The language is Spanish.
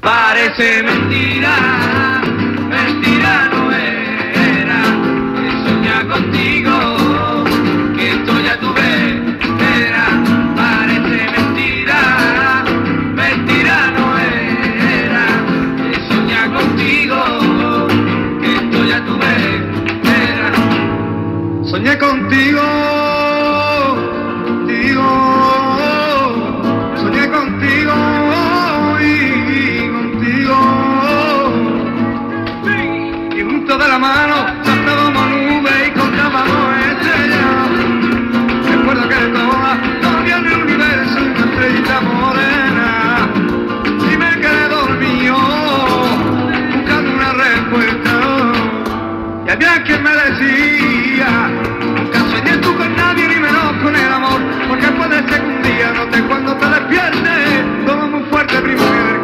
Parece mentira, mentira no era, que soñar contigo, que estoy a tu vera. Parece mentira, mentira no era, que soñar contigo, que estoy a tu vera. Soñé contigo. decía Canzoni tu con nadie ni menos con el amor Porque puede ser que un día, no sé cuándo te despiertes Todo muy fuerte, primo y del